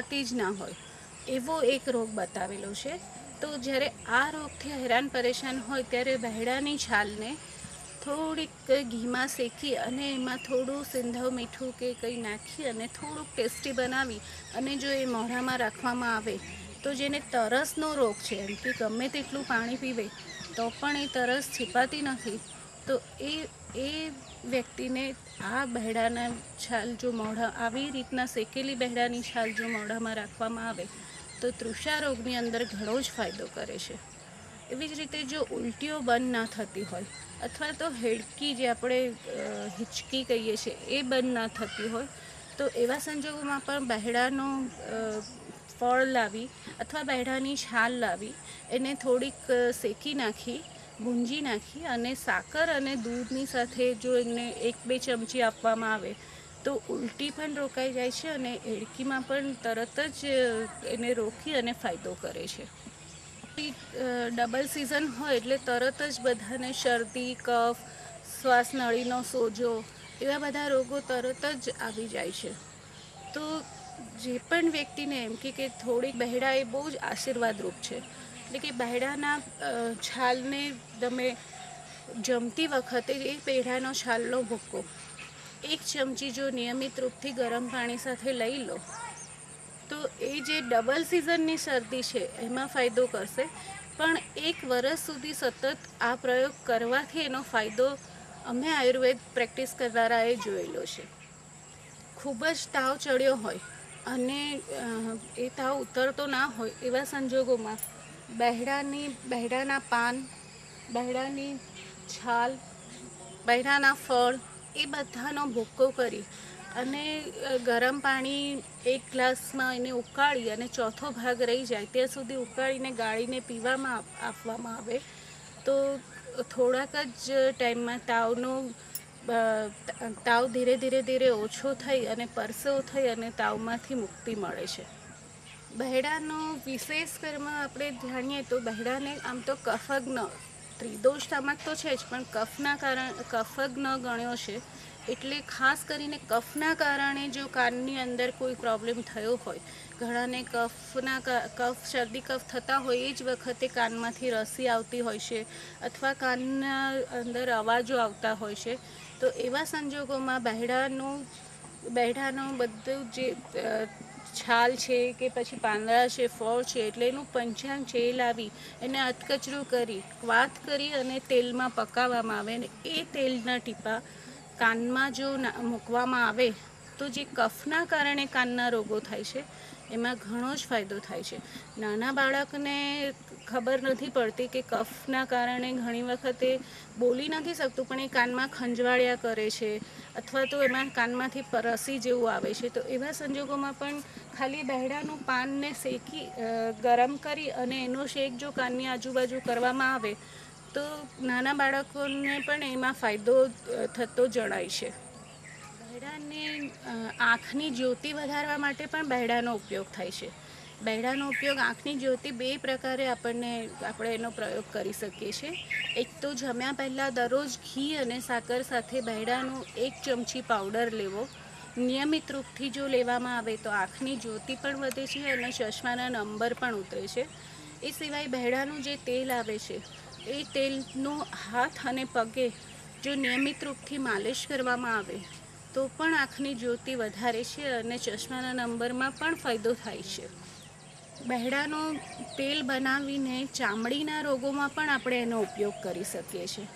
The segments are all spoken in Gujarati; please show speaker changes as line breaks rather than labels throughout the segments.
થતી જ ના હોય. એવો એક રોગ બતાવેલો છે. તો જ્યારે આ રોગથી હેરાન પરેશાન હોય ત્યારે બહેડાની છાલને થોડીક ઘીમાં શેકી અને એમાં થોડું સિંધવ મીઠું કે કંઈ નાખી અને થોડુંક ટેસ્ટી બનાવી અને જો એ મોઢામાં રાખવામાં આવે તો જેને તરસનો રોગ છે, એમ કે ગમે તેટલું પાણી પીવે, તો પણ એ તરસ છીપાતી નથી. તો એ એ વ્યક્તિને આ બહેડાના છાલ જો મોઢા, આવી રીતના શેકેલી બહેડાની છાલ જો મોઢામાં રાખવામાં આવે, તો તૃષા રોગની અંદર ઘણો જ ફાયદો કરે છે. એવી જ રીતે જો ઉલટીઓ બંધ ના થતી હોય, અથવા તો હેડકી જે આપણે હિચકી કહીએ છીએ, એ બંધ ના થતી હોય, તો એવા સંજોગોમાં પણ બહેડાનો ફળ લાવી અથવા બહેડાની છાલ લાવી, એને થોડીક શેકી નાખી ગુંજી નાખી અને સાકર અને દૂધની સાથે જો એને એક બે ચમચી આપવામાં આવે, તો ઉલટી પણ રોકાઈ જાય છે અને એડકીમાં પણ તરત જ એને રોકી અને ફાયદો કરે છે. ડબલ સિઝન હોય એટલે તરત જ બધાને શરદી, કફ શ્વાસનળીનો સોજો એવા બધા રોગો તરત જ આવી જાય છે. તો જે પણ વ્યક્તિને એમ કે કે થોડીક બહેડા એ બહુ જ આશીર્વાદરૂપ છે એટલે કે બહેડાના છાલને તમે જમતી વખતે એ પેઢાનો છાલનો ભૂક્કો. એક ચમચી જો નિયમિત રૂપથી ગરમ પાણી સાથે લઈ લો, તો એ જે ડબલ સિઝનની શરદી છે, એમાં ફાયદો કરશે. પણ એક વર્ષ સુધી સતત આ પ્રયોગ કરવાથી એનો ફાયદો અમે આયુર્વેદ પ્રેક્ટિસ કરનારાએ જોયેલો છે. ખૂબ જ તાવ ચડ્યો હોય અને એ તાવ ઉતરતો ના હોય એવા સંજોગોમાં બહેડાની બહેડાના પાન બહેડાની છાલ બહેડાના ફળ, એ બધાનો ભૂક્કો કરી અને ગરમ પાણી એક ગ્લાસમાં એને ઉકાળી અને ચોથો ભાગ રહી જાય, ત્યાં સુધી ઉકાળીને ગાળીને પીવામાં આપવામાં આવે. તો થોડાક જ ટાઈમમાં તાવનો તાવ ધીરે ધીરે ધીરે ઓછો થઈ અને પરસેવો થઈ અને તાવમાંથી મુક્તિ મળે છે. બહેડાનો વિશેષ કર્મ આપણે જાણીએ તો બહેડાને આમ તો કફગ્ન ત્રિદોષ તામક તો છે જ, પણ કફના કારણ, કફગ્ન ગણ્યો છે. એટલે ખાસ કરીને કફના કારણે જો કાનની અંદર કોઈ પ્રોબ્લેમ થયો હોય, ઘણાને કફના કફ, શરદી કફ થતા હોય એ જ વખતે કાનમાંથી રસી આવતી હોય છે અથવા કાનના અંદર અવાજો આવતા હોય છે. તો એવા સંજોગોમાં બહેડાનું બહેડાનું બધું જે છાલ છે કે પછી પાંદડા છે, ફળ છે, એટલે એનું પંચાંગ છે એ લાવી એને અધકચરું કરી, વાત કરી અને તેલમાં પકાવવામાં આવે અને એ તેલના ટીપા કાનમાં જો મૂકવામાં આવે તો જે કફના કારણે કાનના રોગો થાય છે, એમાં ઘણો જ ફાયદો થાય છે. નાના બાળકને ખબર નથી પડતી કે કફના કારણે ઘણી વખતે બોલી નથી શકતું, પણ એ કાનમાં ખંજવાળ્યા કરે છે, અથવા તો એમાં કાનમાંથી પરસી જેવું આવે છે. તો એવા સંજોગોમાં પણ ખાલી બહેડાનું પાનને શેકી ગરમ કરી અને એનો શેક જો કાનની આજુબાજુ કરવામાં આવે, તો નાના બાળકોને પણ એમાં ફાયદો થતો જણાય છે. બહેડાને આંખની જ્યોતિ વધારવા માટે પણ બહેડાનો ઉપયોગ થાય છે. બહેડાનો ઉપયોગ આંખની જ્યોતિ બે પ્રકારે આપણને, આપણે એનો પ્રયોગ કરી શકીએ છીએ. એક તો જમ્યા પહેલાં દરરોજ ઘી અને સાકર સાથે બહેડાનો એક ચમચી પાવડર લેવો. નિયમિત રૂપથી જો લેવામાં આવે તો આંખની જ્યોતિ પણ વધે છે અને ચશ્માના નંબર પણ ઉતરે છે. એ સિવાય બહેડાનું જે તેલ આવે છે, એ તેલનો હાથ અને પગે જો નિયમિત રૂપથી માલિશ કરવામાં આવે તો પણ આંખની જ્યોતિ વધારે છે અને ચશ્માના નંબરમાં પણ ફાયદો થાય છે. બહેડાનો તેલ બનાવીને ચામડીના રોગોમાં પણ આપણે એનો ઉપયોગ કરી શકીએ છીએ.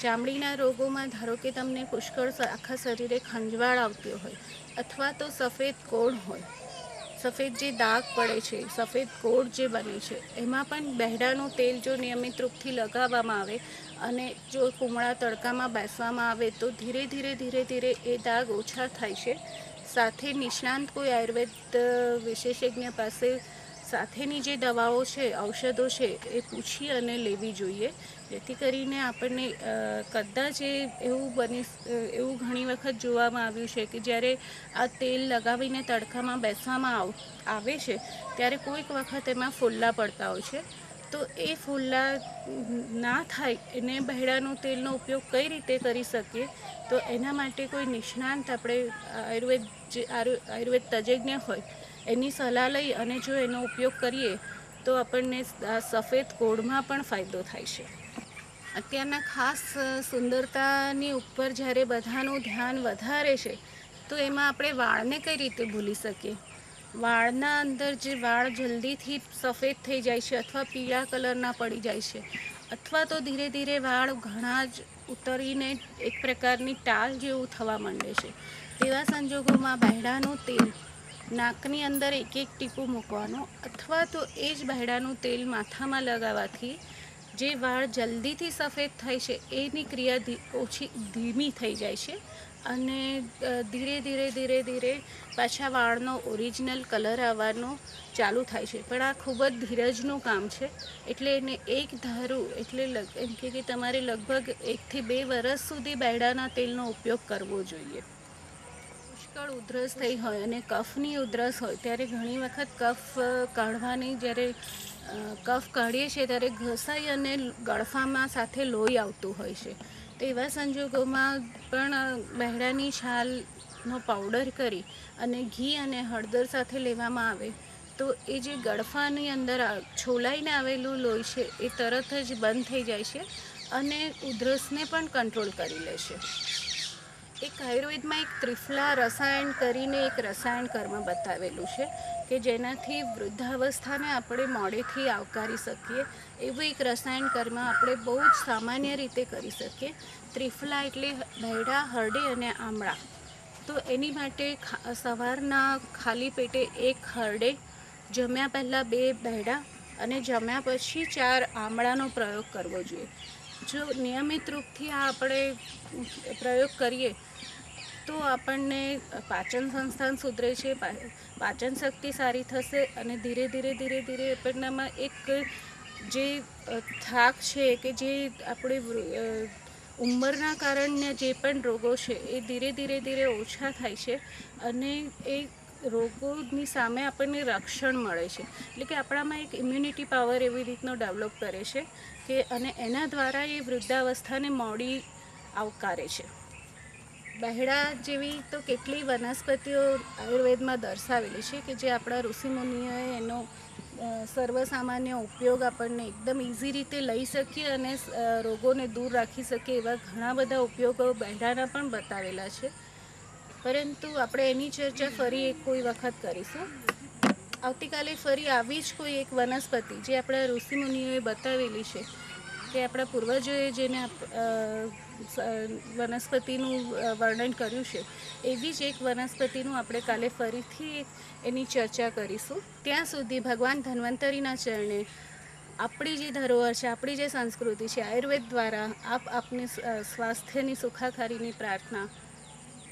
ચામડીના રોગોમાં ધારો કે તમને પુષ્કળ આખા શરીરે ખંજવાળ આવતી હોય અથવા તો સફેદ કોળ હોય સફેદ જે દાગ પડે છે, સફેદ કોડ જે બને છે, એમાં પણ બહેડાનું તેલ જો નિયમિત રૂપથી લગાવવામાં આવે અને જો કુમળા તડકામાં બેસવામાં આવે તો ધીરે ધીરે ધીરે ધીરે એ દાગ ઓછા થાય છે. સાથે નિષ્ણાંત કોઈ આયુર્વેદ વિશેષજ્ઞ પાસે સાથેની જે દવાઓ છે, ઔષધો છે, એ પૂછી અને લેવી જોઈએ. જેથી કરીને આપણને કદાચ એ એવું બની એવું ઘણી વખત જોવામાં આવ્યું છે કે જ્યારે આ તેલ લગાવીને તડકામાં બેસવામાં આવ છે, ત્યારે કોઈક વખત એમાં ફોલ્લા પડતા હોય છે. તો એ ફોલ્લા ના થાય, એને બહેડાનું તેલનો ઉપયોગ કઈ રીતે કરી શકીએ? તો એના માટે કોઈ નિષ્ણાંત આપણે આયુર્વેદ જે આયુર્વેદ તજજ્ઞ હોય એની સલાહ લઈ અને જો એનો ઉપયોગ કરીએ, તો આપણને સફેદ કોઢમાં પણ ફાયદો થાય છે. અત્યારના ખાસ સુંદરતાની ઉપર જ્યારે બધાનું ધ્યાન વધારે છે, તો એમાં આપણે વાળને કઈ રીતે ભૂલી શકીએ? વાળના અંદર જે વાળ જલ્દીથી સફેદ થઈ જાય છે અથવા પીળા કલરના પડી જાય છે, અથવા તો ધીરે ધીરે વાળ ઘણા જ ઉતરીને એક પ્રકારની ટાલ જેવું થવા માંડે છે. તેવા સંજોગોમાં બહેડાનું તેલ નાકની અંદર એક એક ટીપું મૂકવાનું અથવા તો એ જ બહેડાનું તેલ માથામાં લગાવવાથી જે વાળ જલ્દીથી સફેદ થાય છે, એની ક્રિયા ઓછી ધીમી થઈ જાય છે અને ધીરે ધીરે ધીરે ધીરે પાછા વાળનો ઓરિજિનલ કલર આવવાનો ચાલુ થાય છે. પણ આ ખૂબ જ ધીરજનું કામ છે. એટલે એને એક ધારું, એટલે એમ કે કે તમારે લગભગ એકથી બે વર્ષ સુધી બેડાના તેલનો ઉપયોગ કરવો જોઈએ. પુષ્કળ ઉધરસ થઈ હોય અને કફની ઉધરસ હોય, ત્યારે ઘણી વખત કફ કાઢવાની જ્યારે કફ કાઢીએ છીએ ત્યારે ઘસાઈ અને ગળફામાં સાથે લોહી આવતું હોય છે. તો એવા સંજોગોમાં પણ બહેડાની છાલનો પાવડર કરી અને ઘી અને હળદર સાથે લેવામાં આવે. તો એ જે ગળફાની અંદર છોલાઈને આવેલું લોહી છે, એ તરત જ બંધ થઈ જાય છે અને ઉધરસને પણ કંટ્રોલ કરી લે છે. એક આયુર્વેદમાં એક ત્રિફલા રસાયણ કરીને એક રસાયણ કર્મ બતાવેલું છે કે જેનાથી વૃદ્ધાવસ્થાને આપણે મોડેથી આવકારી શકીએ. એવું એક રસાયણ કર્મ આપણે બહુ જ સામાન્ય રીતે કરી શકીએ. ત્રિફલા એટલે ભેડા, હરડે અને આમળા. તો એની માટે સવારના ખાલી પેટે એક હરડે, જમ્યા પહેલાં બે ભેડા અને જમ્યા પછી ચાર આમળાનો પ્રયોગ કરવો જોઈએ. જો નિયમિત રૂપથી આ આપણે પ્રયોગ કરીએ, તો આપણને પાચન સંસ્થાન સુધરે છે પાચન શક્તિ સારી થશે અને ધીરે ધીરે ધીરે ધીરે આપણનામાં એક જે થાક છે કે જે આપણે ઉંમરના કારણે જે પણ રોગો છે એ ધીરે ધીરે ધીરે ઓછા થાય છે અને એ રોગોની સામે આપણને રક્ષણ મળે છે. એટલે કે આપણામાં એક ઇમ્યુનિટી પાવર એવી રીતનો ડેવલપ કરે છે કે અને એના દ્વારા એ વૃદ્ધાવસ્થાને મોડી આવકારે છે. બહેડા જેવી તો કેટલી વનસ્પતિઓ આયુર્વેદમાં દર્શાવેલી છે કે જે આપણા ઋષિમુનિઓએ એનો સર્વસામાન્ય ઉપયોગ આપણને એકદમ ઇઝી રીતે લઈ શકીએ અને રોગોને દૂર રાખી શકીએ એવા ઘણા બધા ઉપયોગો બહેડાના પણ બતાવેલા છે. પરંતુ આપણે એની ચર્ચા ફરી એક કોઈ વખત કરીશું. આવતીકાલે ફરી આવી જ કોઈ એક વનસ્પતિ જે આપણા ઋષિમુનિઓએ બતાવેલી છે કે આપણા પૂર્વજોએ જેને વનસ્પતિનું વર્ણન કર્યું છે, એવી જ એક વનસ્પતિનું આપણે કાલે ફરીથી એની ચર્ચા કરીશું. ત્યાં સુધી ભગવાન ધન્વંતરીના ચરણે આપણી જે ધરોહર છે, આપણી જે સંસ્કૃતિ છે, આયુર્વેદ દ્વારા આપ આપની સ્વાસ્થ્યની સુખાકારીની પ્રાર્થના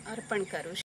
અર્પણ કરું છું.